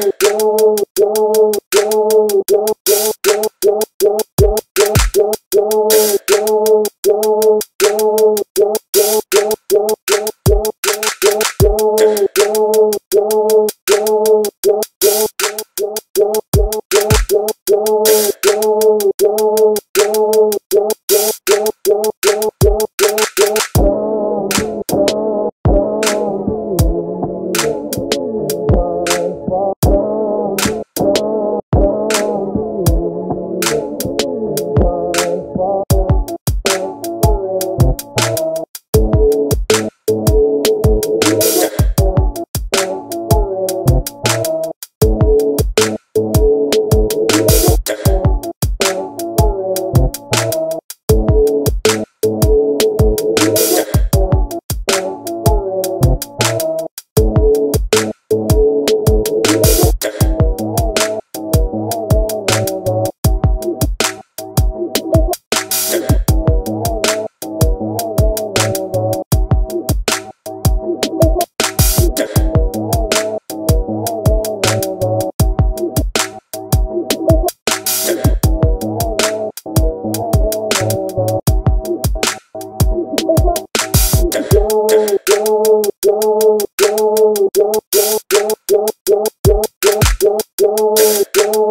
yo, yo, yo, yo, yo. yo, yo.